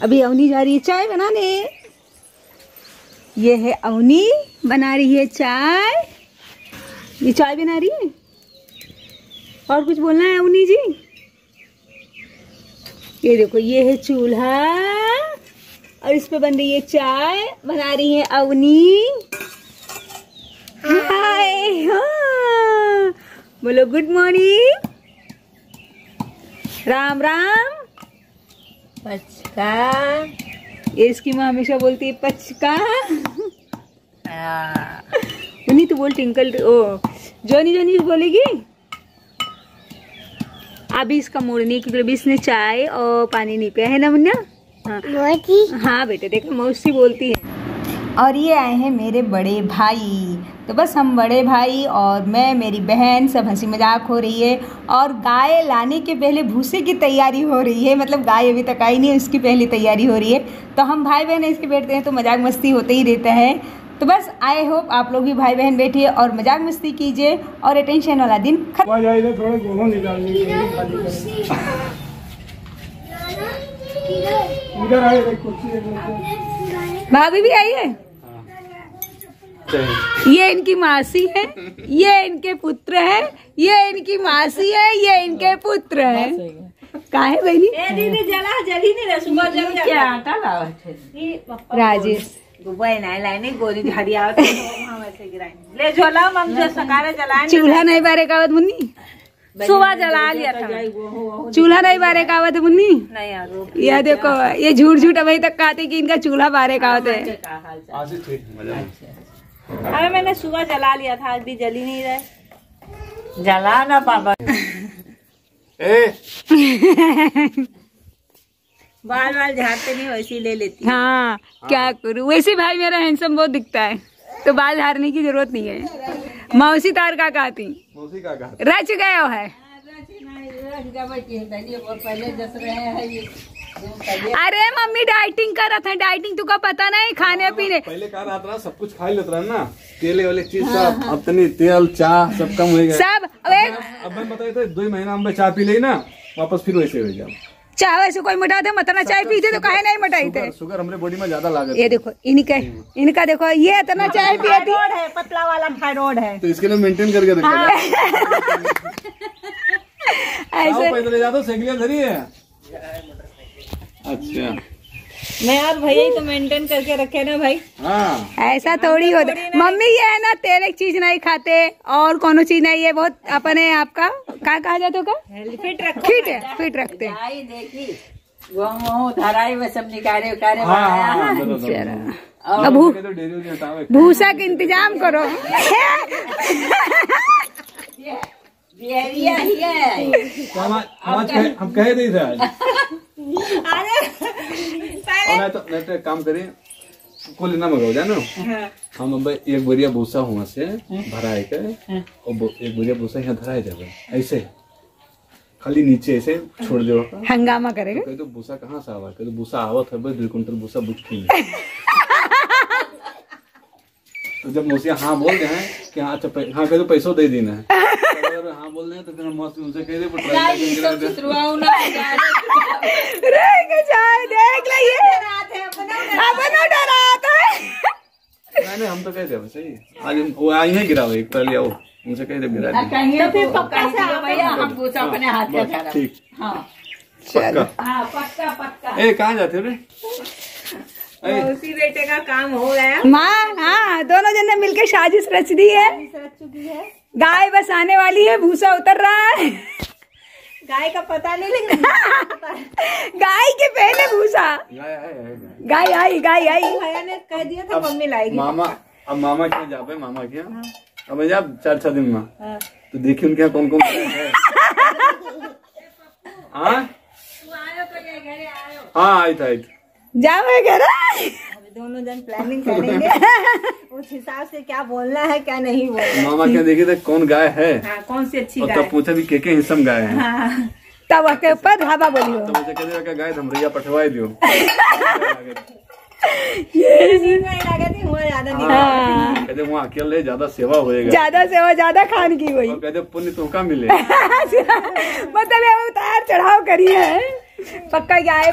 अभी अवनी जा रही है चाय बनाने। ये है अवनी, बना रही है चाय। ये चाय बना रही है? और कुछ बोलना है अवनी जी? ये देखो, ये है चूल्हा, और इस पे बन रही है चाय। बना रही है अवनी। हाय हाँ। बोलो, गुड मॉर्निंग। राम राम। पचका। ये इसकी माँ हमेशा बोलती है पचका। उन्हीं तो बोल टिंकल ओ जोनी जोनी बोलेगी? अभी इसका मूड नहीं क्योंकि अभी इसने चाय और पानी नहीं पिया है ना मुन्ना? हाँ। हाँ बेटे देखो मौसी बोलती है। और ये आए हैं मेरे बड़े भाई। तो बस हम बड़े भाई और मैं मेरी बहन सब हँसी मज़ाक हो रही है और गाय लाने के पहले भूसे की तैयारी हो रही है। मतलब गाय अभी तक आई नहीं है उसकी पहली तैयारी हो रही है। तो हम भाई बहन इसके बैठते हैं तो मज़ाक मस्ती होते ही रहता है। तो बस आई होप आप लोग भी भाई बहन बैठिए और मज़ाक मस्ती कीजिए और अटेंशन वाला दिन कुर्सी। भाभी भी आई है? ये इनकी मासी है ये इनके पुत्र है ये इनकी मासी है ये इनके पुत्र है काहे बहनी दीदी जला जली नहीं रहा सुबह जल क्या आटा राजेश दुबई नहीं लाने गोली झाड़ी आवत वैसे गिराई ले झोला मम जो सकारे जलाए चूल्हा नहीं बारे कावत मुन्नी सुबह जला लिया था चूल्हा नहीं बारे कावत है मुन्नी नहीं यह देखो ये झूठ झूठ अभी तक कहते कि इनका चूल्हा बारे का हाल चाल आज ठीक मज़ा आया। अरे मैंने सुबह जला लिया था आज भी जली नहीं रहे। जला ना पापा। ए। बाल बाल झाड़ते नहीं वैसे ले लेती। हूँ। हाँ। क्या करूँ? वैसे भाई मेरा हैंडसम बहुत दिखता है तो बाल झाड़ने की ज़रूरत नहीं है। मौसी तार का कहती। मौसी का कहा रच गए हो है हैं अरे मम्मी डाइटिंग कर रहा था। डाइटिंग तुका पता नहीं खाने पीने। पहले कहा रहा था सब कुछ खा लेता रहा ना। तेले वाले चीज़ सब अब तनी तेल चाह सब कम हो गया। सब अबे अब मैं बताए थे दो महीना में चाय पी ली ना वापस फिर वैसे हो जाओ। चाहे वैसे कोई मटा थे मतना चाय पीते तो काहे नहीं मटाई थे शुगर हमारे बॉडी में ज़्यादा लागत ये देखो इनका इनका देखो ये इतना चाय पिया थी है पतला वाला थायराइड है। तो इसके लिए मेंटेन करके रखा ऐसे पैदल जाता साइकिलिया धरी है। अच्छा। मैं और भैया ही तो मेंटेन करके रखे ना भाई। हाँ। ऐसा थोड़ी होता मम्मी ये है ना तेल एक चीज़ नहीं खाते और कोनो चीज़ नहीं ये बहुत अपने आपका। क्या कहा जाता का फिट रखो फिट है फिट रखते हैं। धराई में सब निकाले उकारे हाँ हाँ बनाया हाँ दो, दो, दो। तो। भूसा का इंतज़ाम करो। ही है। हम कह हम और नहीं तो तो एक काम करिए को लेना मंगाओ जानो। हम अब एक बोरिया भूसा हुआ से भराए के और बो- एक बोरिया भूसा यहाँ धराए जावे ऐसे खाली नीचे ऐसे छोड़ दो। हंगामा करेगा। कहे तो भूसा कहाँ से आवा? तो भूसा आवत है भाई दो कुंटल भूसा बुझ की तो जब मौसिया हाँ बोल रहे हैं कि हाँ अच्छा हाँ कहे तो पैसों दे देना है। तो अगर हाँ बोल रहे हैं तो फिर हम उनसे कह दे पर ट्राई करके गिरा दे। सुतरुआऊ ना रह के जाए देख लिए अपन डरा आता है। नहीं नहीं हम तो कह दे सही आज वो आई है गिरा हुआ एक पहले आओ उनसे कह दे गिरा दे। तो फिर पक्का से भैया हम कुछ अपने हाथ से ठीक। हाँ। पक्का। हाँ पक्का पक्का। ए कहाँ जाते हो रे? उसी बेटे का काम हो गया। माँ हाँ दोनों जन ने मिलके साजिश रच दी है। रच चुकी है। गाय बस आने वाली है भूसा उतर रहा है। गाय का पता नहीं लेकिन गाय के पहले भूसा। गाय है, है, आई गाय आई। भैया ने कह दिया था मम्मी लाएगी। मामा अब मामा क्या जावे मामा क्या? अब जा चार छह दिन में। तो देखिए उनके यहाँ कौन कौन है। हाँ? हाँ आई था आई था। जाओ घर। अभी दोनों जन प्लानिंग करेंगे। उस हिसाब से क्या बोलना है क्या नहीं बोलना। मामा क्या देखे थे कौन गाय है? हाँ कौन सी अच्छी और गाय? तब पूछा भी के के हिस्सम गाय है। हाँ। तब के ऊपर धाबा बोलियो। तो मुझे कहते क्या गाय धमरिया पठवाई दियो। हाँ कहते वहाँ अकेले ज़्यादा सेवा होएगा। ज़्यादा से वो ज़्यादा खान की हुई कहते पुण्य तो का मिले। मतलब उतार चढ़ाव करी है। पक्का गाय